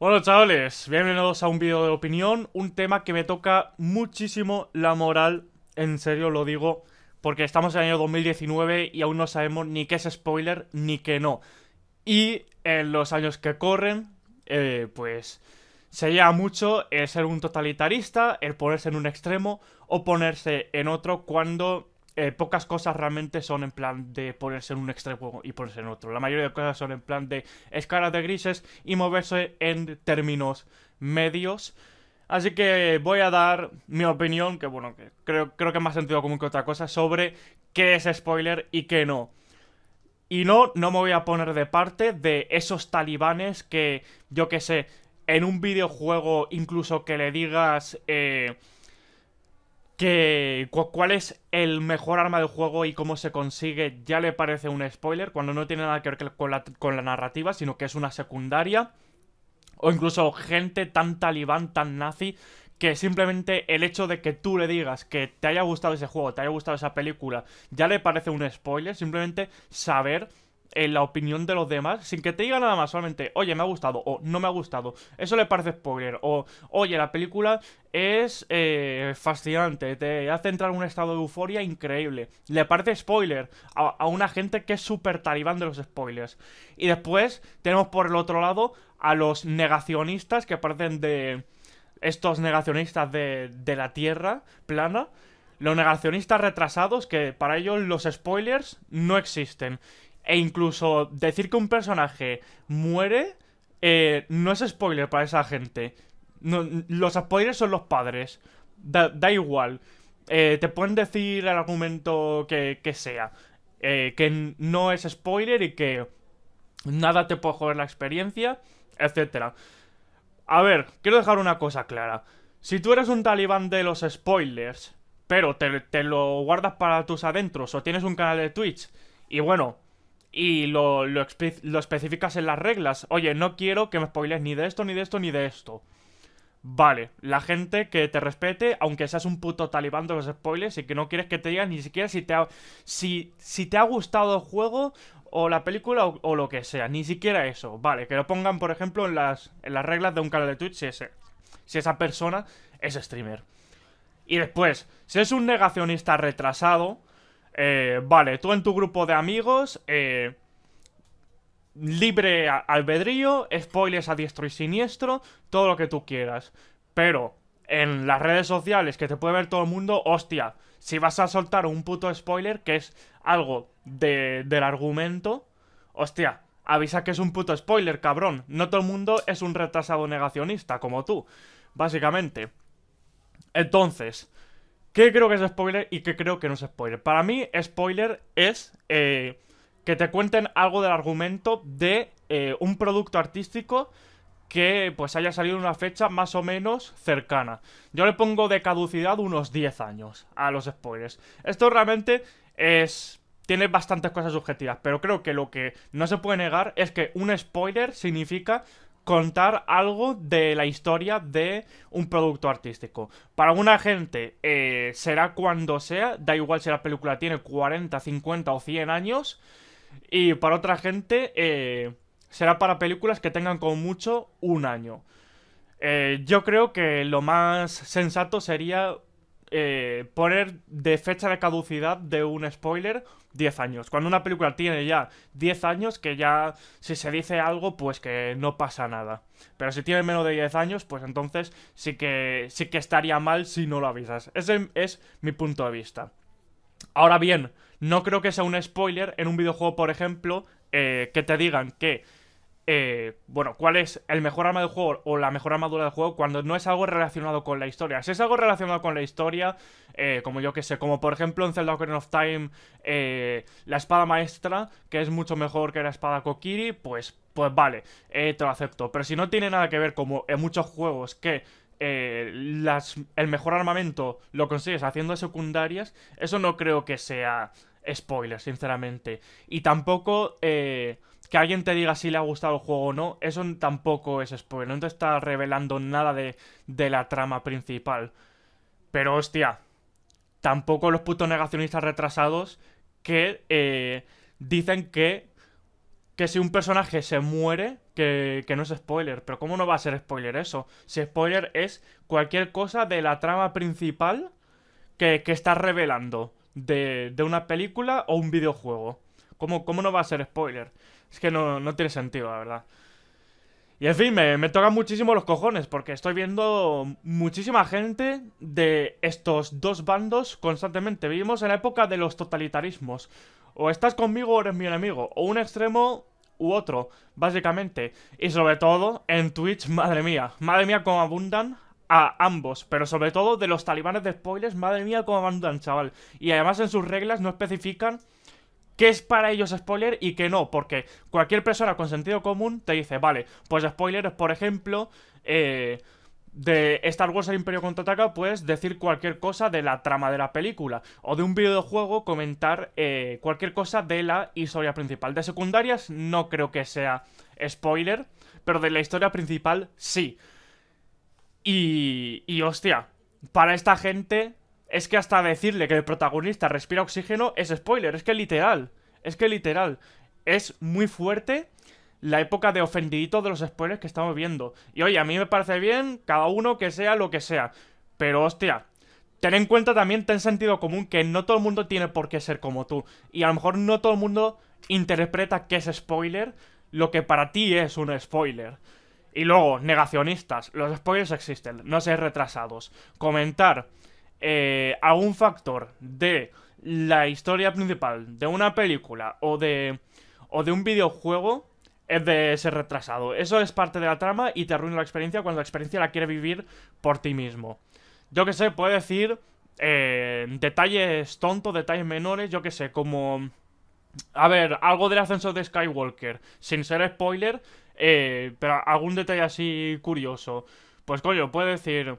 Hola chavales, bienvenidos a un vídeo de opinión, un tema que me toca muchísimo la moral, en serio lo digo, porque estamos en el año 2019 y aún no sabemos ni qué es spoiler ni qué no. Y en los años que corren, eh, pues se lleva mucho el ser un totalitarista, el ponerse en un extremo o ponerse en otro cuando eh, pocas cosas realmente son en plan de ponerse en un extremo y ponerse en otro. La mayoría de cosas son en plan de escalas de grises y moverse en términos medios. Así que voy a dar mi opinión, que bueno, que creo, creo que más sentido común que otra cosa, sobre qué es spoiler y qué no. Y no, no me voy a poner de parte de esos talibanes que, yo que sé, en un videojuego incluso que le digas... Eh, que cuál es el mejor arma del juego y cómo se consigue ya le parece un spoiler cuando no tiene nada que ver con la, narrativa, sino que es una secundaria. O incluso gente tan talibán, tan nazi, que simplemente el hecho de que tú le digas que te haya gustado ese juego, te haya gustado esa película, ya le parece un spoiler, simplemente saber en la opinión de los demás sin que te diga nada más, solamente, oye, me ha gustado o no me ha gustado. Eso le parece spoiler. O, oye, la película es eh, fascinante, te hace entrar en un estado de euforia increíble. Le parece spoiler a, una gente que es súper talibán de los spoilers. Y después tenemos por el otro lado a los negacionistas que parecen de estos negacionistas de, de la Tierra plana. Los negacionistas retrasados que para ellos los spoilers no existen. E incluso decir que un personaje muere eh, no es spoiler para esa gente. los spoilers son los padres. Da, igual. Eh, te pueden decir el argumento que, sea. Eh, que no es spoiler y que nada te puede joder la experiencia, etc. A ver, quiero dejar una cosa clara. Si tú eres un talibán de los spoilers, pero te, te lo guardas para tus adentros o tienes un canal de Twitch, y bueno, y lo, lo, especificas en las reglas. Oye, no quiero que me spoiles ni de esto, ni de esto, ni de esto. Vale, la gente que te respete, aunque seas un puto talibán de los spoilers y que no quieres que te digan ni siquiera si te ha, si, si te ha gustado el juego o la película o, lo que sea, ni siquiera eso. Vale, que lo pongan, por ejemplo, en las, en las reglas de un canal de Twitch si, ese, si esa persona es streamer. Y después, si es un negacionista retrasado, eh, vale, tú en tu grupo de amigos, eh, libre albedrío, spoilers a diestro y siniestro, todo lo que tú quieras. Pero en las redes sociales que te puede ver todo el mundo, hostia, si vas a soltar un puto spoiler que es algo del argumento, hostia, avisa que es un puto spoiler, cabrón. No todo el mundo es un retrasado negacionista como tú, básicamente. Entonces, ¿Qué creo que es spoiler y qué creo que no es spoiler? Para mí, spoiler es eh, que te cuenten algo del argumento de eh, un producto artístico que pues haya salido en una fecha más o menos cercana. Yo le pongo de caducidad unos 10 años a los spoilers. Esto realmente es... Tiene bastantes cosas subjetivas, pero creo que lo que no se puede negar es que un spoiler significa contar algo de la historia de un producto artístico. Para alguna gente eh, será cuando sea, da igual si la película tiene 40, 50 o 100 años. Y para otra gente eh, será para películas que tengan como mucho un año. Eh, yo creo que lo más sensato sería eh, poner de fecha de caducidad de un spoiler 10 años. Cuando una película tiene ya 10 años, que ya si se dice algo, pues que no pasa nada. Pero si tiene menos de 10 años, pues entonces sí que, sí que estaría mal si no lo avisas. Ese es mi punto de vista. Ahora bien, no creo que sea un spoiler en un videojuego, por ejemplo, eh, que te digan que eh, bueno, cuál es el mejor arma del juego o la mejor armadura del juego cuando no es algo relacionado con la historia. Si es algo relacionado con la historia, eh, como yo que sé, como por ejemplo en Zelda Ocarina of Time, eh, la espada maestra, que es mucho mejor que la espada Kokiri, pues, pues vale, te lo acepto. Pero si no tiene nada que ver, como en muchos juegos, que las, el mejor armamento lo consigues haciendo secundarias, eso no creo que sea spoiler, sinceramente. Y tampoco que alguien te diga si le ha gustado el juego o no, eso tampoco es spoiler, no te está revelando nada de, la trama principal. Pero hostia, tampoco los putos negacionistas retrasados que eh, dicen que, que si un personaje se muere, que, no es spoiler. Pero ¿cómo no va a ser spoiler eso? Si spoiler es cualquier cosa de la trama principal que, que estás revelando de, de, una película o un videojuego. ¿Cómo, ¿Cómo, no va a ser spoiler? Es que no, no tiene sentido, la verdad. Y en fin, me, me tocan muchísimo los cojones porque estoy viendo muchísima gente de estos dos bandos constantemente. Vivimos en la época de los totalitarismos. O estás conmigo o eres mi enemigo. O un extremo u otro, básicamente. Y sobre todo, en Twitch, madre mía. Madre mía, cómo abundan a ambos. Pero sobre todo de los talibanes de spoilers, madre mía, cómo abundan, chaval. Y además en sus reglas no especifican qué es para ellos spoiler y qué no, porque cualquier persona con sentido común te dice, vale, pues spoiler es, por ejemplo, eh, de Star Wars El Imperio Contraataca, puedes decir cualquier cosa de la trama de la película, o de un videojuego comentar eh, cualquier cosa de la historia principal. De secundarias no creo que sea spoiler, pero de la historia principal sí. Y, y hostia, para esta gente es que hasta decirle que el protagonista respira oxígeno es spoiler, es que literal, es que literal, es muy fuerte la época de ofendidito de los spoilers que estamos viendo. Y oye, a mí me parece bien, cada uno que sea lo que sea, pero hostia, ten en cuenta también, ten sentido común, que no todo el mundo tiene por qué ser como tú. Y a lo mejor no todo el mundo interpreta que es spoiler lo que para ti es un spoiler. Y luego, negacionistas, los spoilers existen, no seáis retrasados. Comentar eh, algún factor de la historia principal de una película o de, o de un videojuego es de ser retrasado. Eso es parte de la trama y te arruina la experiencia cuando la experiencia la quiere vivir por ti mismo. Yo que sé, puedo decir eh, detalles tontos, detalles menores, yo que sé, como... A ver, algo del ascenso de Skywalker, sin ser spoiler, eh, pero algún detalle así curioso. Pues coño, puedo decir...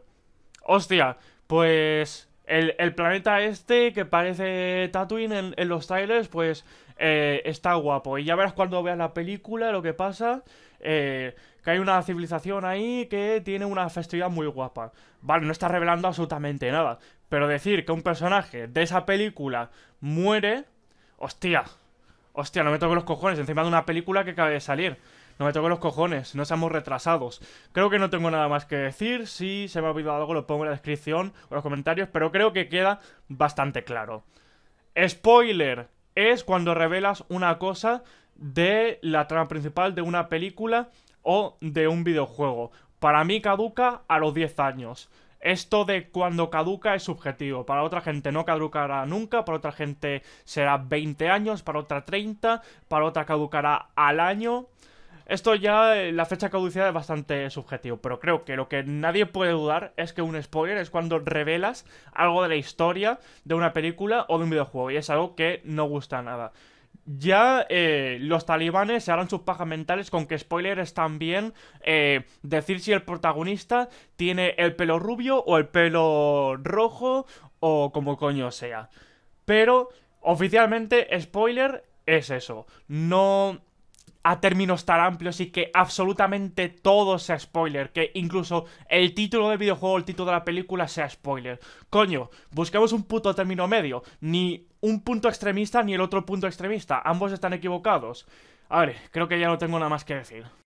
Hostia, pues el, planeta este que parece Tatooine en, los trailers, pues eh, está guapo. Y ya verás cuando veas la película lo que pasa. Eh, que hay una civilización ahí que tiene una festividad muy guapa. Vale, no está revelando absolutamente nada. Pero decir que un personaje de esa película muere... Hostia. Hostia, no me toco los cojones encima de una película que acaba de salir. No me toque los cojones, no seamos retrasados. Creo que no tengo nada más que decir. Si se me ha olvidado algo, lo pongo en la descripción o en los comentarios. Pero creo que queda bastante claro. Spoiler es cuando revelas una cosa de la trama principal de una película o de un videojuego. Para mí caduca a los 10 años. Esto de cuando caduca es subjetivo. Para otra gente no caducará nunca, para otra gente será 20 años, para otra 30, para otra caducará al año. Esto ya, eh, la fecha caducidad es bastante subjetivo, pero creo que lo que nadie puede dudar es que un spoiler es cuando revelas algo de la historia de una película o de un videojuego, y es algo que no gusta nada. Ya eh, los talibanes se harán sus pajas mentales con que spoiler es también eh, decir si el protagonista tiene el pelo rubio o el pelo rojo o como coño sea. Pero oficialmente spoiler es eso. No a términos tan amplios y que absolutamente todo sea spoiler, que incluso el título del videojuego, el título de la película sea spoiler. Coño, buscamos un puto término medio, ni un punto extremista ni el otro punto extremista, ambos están equivocados. A ver, creo que ya no tengo nada más que decir.